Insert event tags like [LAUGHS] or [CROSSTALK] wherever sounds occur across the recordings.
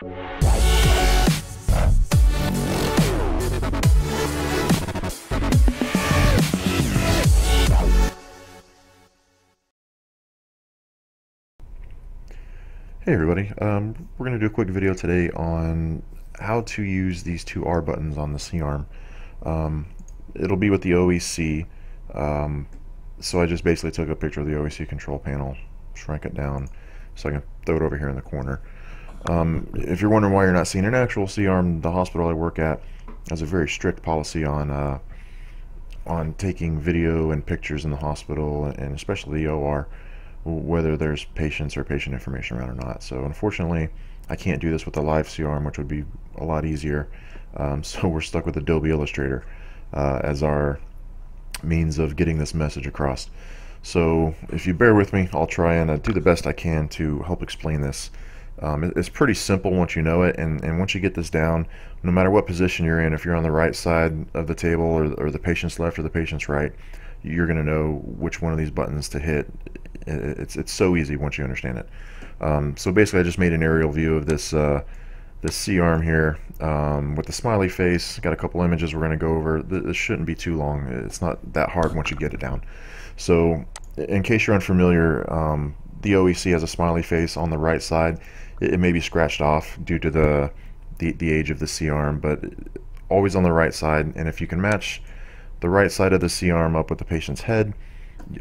Hey everybody, um, we're going to do a quick video today on how to use these two R buttons on the C-arm. Um, it'll be with the OEC, um, so I just basically took a picture of the OEC control panel, shrank it down so I can throw it over here in the corner. Um, if you're wondering why you're not seeing an actual C-arm, the hospital I work at has a very strict policy on uh, on taking video and pictures in the hospital and especially the OR whether there's patients or patient information around or not. So unfortunately, I can't do this with a live C-arm, which would be a lot easier. Um, [LAUGHS] so we're stuck with Adobe Illustrator uh, as our means of getting this message across. So if you bear with me, I'll try and uh, do the best I can to help explain this. Um, it's pretty simple once you know it, and, and once you get this down, no matter what position you're in, if you're on the right side of the table or, or the patient's left or the patient's right, you're going to know which one of these buttons to hit it's it's so easy once you understand it. Um, so basically, I just made an aerial view of this uh, this C arm here um, with the smiley face. Got a couple images we're going to go over. This shouldn't be too long. It's not that hard once you get it down. So in case you're unfamiliar, um, the OEC has a smiley face on the right side. It, it, may be scratched off due to the, the the age of the C arm, but always on the right side. And if you can match the right side of the C arm up with the patient's head,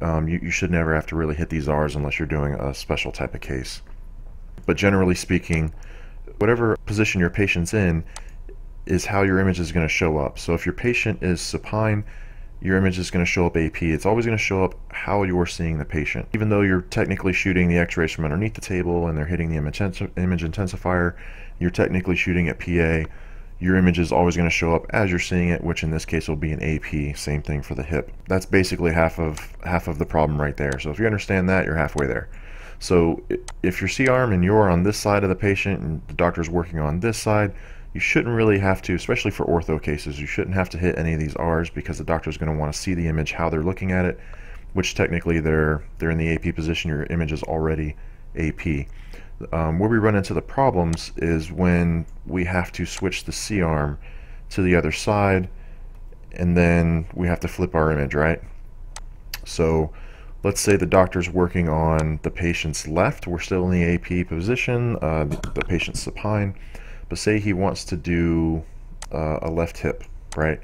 um, you, you should never have to really hit these R's unless you're doing a special type of case. But generally speaking, whatever position your patient's in is how your image is going to show up. So if your patient is supine, your image is going to show up AP. It's always going to show up how you're seeing the patient. Even though you're technically shooting the x-rays from underneath the table and they're hitting the image, intensifier, you're technically shooting at PA your image is always going to show up as you're seeing it, which in this case will be an AP. Same thing for the hip. That's basically half of half of the problem right there. So if you understand that, you're halfway there. So if you're C-arm and you're on this side of the patient and the doctor's working on this side, you shouldn't really have to, especially for ortho cases, you shouldn't have to hit any of these R's because the doctor's going to want to see the image, how they're looking at it, which technically they're they're in the AP position. Your image is already AP. Um, where we run into the problems is when we have to switch the C-arm to the other side and then we have to flip our image, right? So let's say the doctor's working on the patient's left. We're still in the AP position. Uh, the patient's supine. But say he wants to do uh, a left hip, right?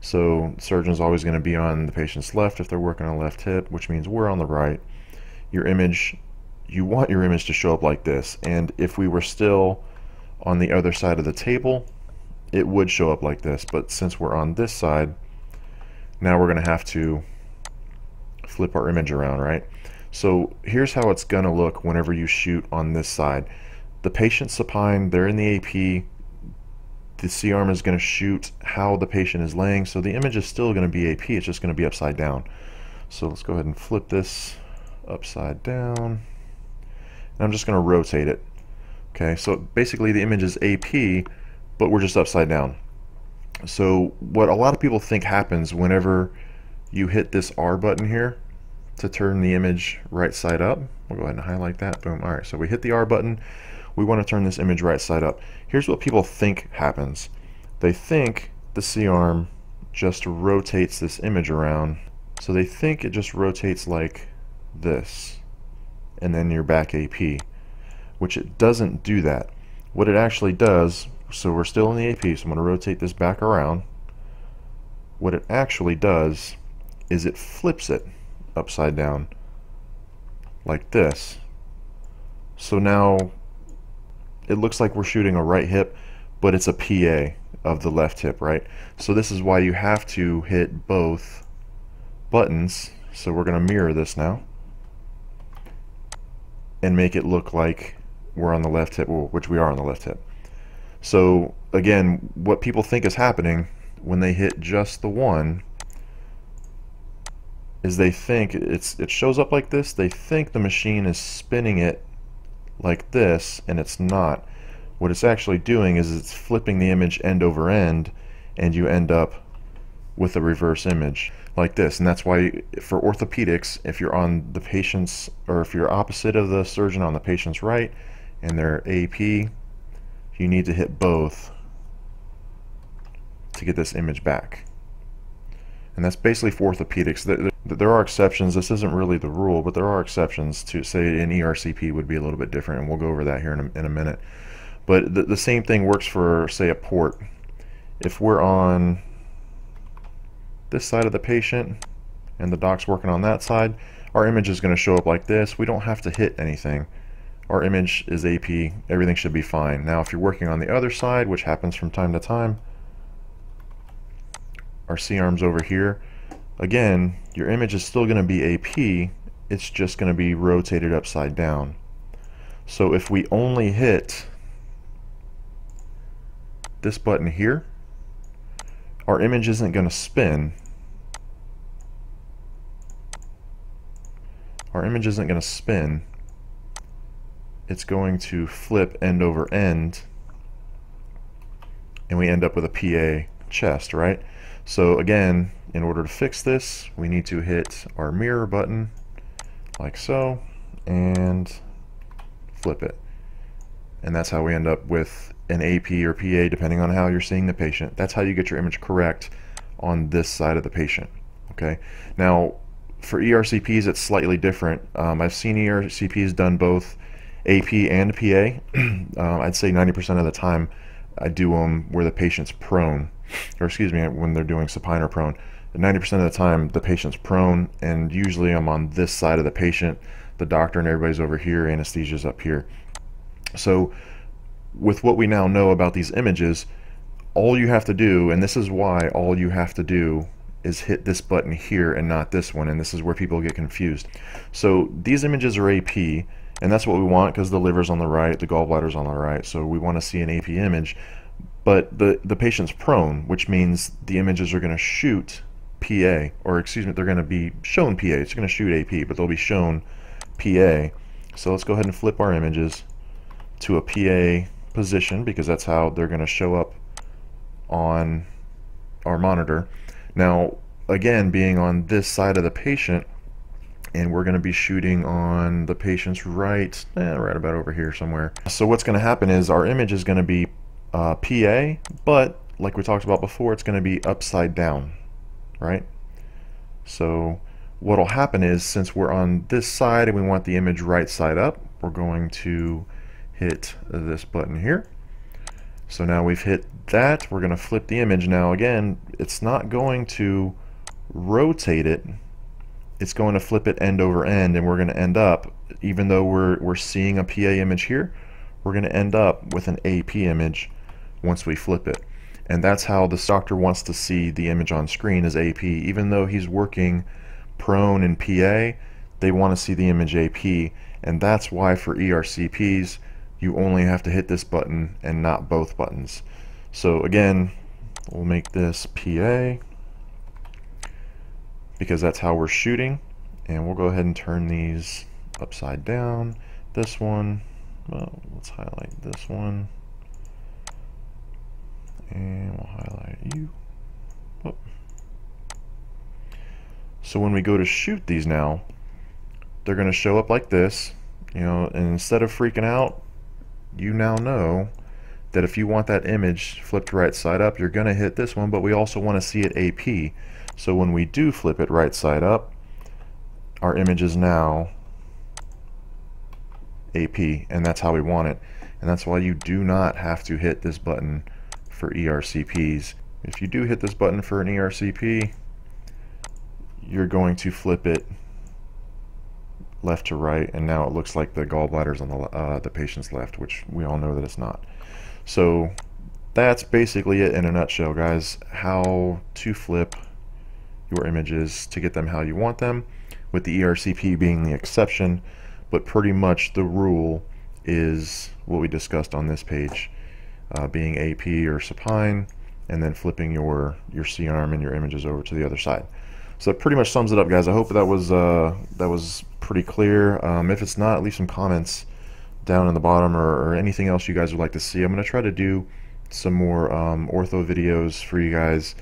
So surgeon's always going to be on the patient's left if they're working on a left hip, which means we're on the right. Your image you want your image to show up like this and if we were still on the other side of the table it would show up like this but since we're on this side now we're gonna have to flip our image around right so here's how it's gonna look whenever you shoot on this side the patient supine they're in the AP the C-arm is going to shoot how the patient is laying so the image is still going to be AP it's just going to be upside down so let's go ahead and flip this upside down and I'm just going to rotate it. Okay, so basically the image is AP, but we're just upside down. So what a lot of people think happens whenever you hit this R button here to turn the image right side up. We'll go ahead and highlight that. Boom. All right, so we hit the R button. We want to turn this image right side up. Here's what people think happens. They think the C-arm just rotates this image around. So they think it just rotates like this and then your back AP, which it doesn't do that. What it actually does, so we're still in the AP, so I'm going to rotate this back around. What it actually does is it flips it upside down like this. So now it looks like we're shooting a right hip, but it's a PA of the left hip, right? So this is why you have to hit both buttons. So we're going to mirror this now and make it look like we're on the left hip, which we are on the left hip. So again, what people think is happening when they hit just the one is they think it's it shows up like this. They think the machine is spinning it like this, and it's not. What it's actually doing is it's flipping the image end over end, and you end up with a reverse image like this. And that's why for orthopedics, if you're on the patient's, or if you're opposite of the surgeon on the patient's right, and they're AP, you need to hit both to get this image back. And that's basically for orthopedics. There, are exceptions. This isn't really the rule, but there are exceptions to say an ERCP would be a little bit different, and we'll go over that here in a, in a minute. But the, the same thing works for, say, a port. If we're on this side of the patient and the doc's working on that side, our image is going to show up like this. We don't have to hit anything. Our image is AP. Everything should be fine. Now, if you're working on the other side, which happens from time to time, our C-arms over here, again, your image is still going to be AP, it's just going to be rotated upside down. So if we only hit this button here, our image isn't going to spin. Our image isn't going to spin. It's going to flip end over end and we end up with a PA chest, right? So again, in order to fix this, we need to hit our mirror button like so and flip it. And that's how we end up with an AP or PA depending on how you're seeing the patient. That's how you get your image correct on this side of the patient. Okay. Now, for ERCPs, it's slightly different. Um, I've seen ERCPs done both AP and PA. [CLEARS THROAT] um, I'd say 90% of the time I do them where the patient's prone or excuse me, when they're doing supine or prone. 90% of the time, the patient's prone, and usually I'm on this side of the patient. The doctor and everybody's over here, anesthesia's up here. So, with what we now know about these images, all you have to do, and this is why all you have to do is hit this button here and not this one, and this is where people get confused. So, these images are AP, and that's what we want because the liver's on the right, the gallbladder's on the right, so we want to see an AP image but the, the patient's prone, which means the images are going to shoot PA, or excuse me, they're going to be shown PA. It's going to shoot AP, but they'll be shown PA. So let's go ahead and flip our images to a PA position because that's how they're going to show up on our monitor. Now, again, being on this side of the patient, and we're going to be shooting on the patient's right, eh, right about over here somewhere. So what's going to happen is our image is going to be uh, PA, but like we talked about before, it's going to be upside down, right? So what'll happen is since we're on this side and we want the image right side up, we're going to hit this button here. So now we've hit that. We're going to flip the image. Now again, it's not going to rotate it. It's going to flip it end over end and we're going to end up, even though we're, we're seeing a PA image here, we're going to end up with an AP image once we flip it. And that's how the doctor wants to see the image on screen as AP. Even though he's working prone and PA, they want to see the image AP. And that's why for ERCPs, you only have to hit this button and not both buttons. So again, we'll make this PA because that's how we're shooting. And we'll go ahead and turn these upside down. This one, well, let's highlight this one and we'll highlight you. Oh. So when we go to shoot these now, they're going to show up like this, you know, and instead of freaking out, you now know that if you want that image flipped right side up, you're going to hit this one, but we also want to see it AP. So when we do flip it right side up, our image is now AP, and that's how we want it. And that's why you do not have to hit this button for ERCPs. If you do hit this button for an ERCP, you're going to flip it left to right, and now it looks like the gallbladder's on the, uh, the patient's left, which we all know that it's not. So that's basically it in a nutshell, guys. How to flip your images to get them how you want them, with the ERCP being the exception, but pretty much the rule is what we discussed on this page uh, being AP or supine, and then flipping your, your C-arm and your images over to the other side. So that pretty much sums it up, guys. I hope that was uh, that was pretty clear. Um, if it's not, leave some comments down in the bottom or, or, anything else you guys would like to see. I'm going to try to do some more um, ortho videos for you guys.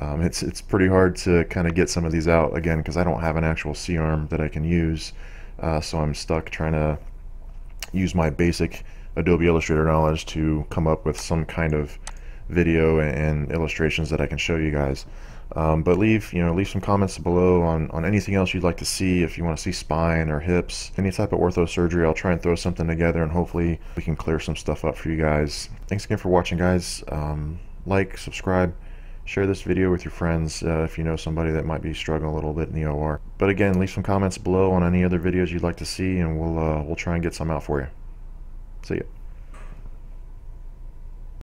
Um, it's it's pretty hard to kind of get some of these out again because I don't have an actual C-arm that I can use, uh, so I'm stuck trying to use my basic Adobe Illustrator knowledge to come up with some kind of video and illustrations that I can show you guys. Um, but leave you know leave some comments below on, on anything else you'd like to see. If you want to see spine or hips any type of ortho surgery I'll try and throw something together and hopefully we can clear some stuff up for you guys. Thanks again for watching guys. Um, like subscribe share this video with your friends uh, if you know somebody that might be struggling a little bit in the OR but again leave some comments below on any other videos you'd like to see and we'll uh, we'll try and get some out for you. See ya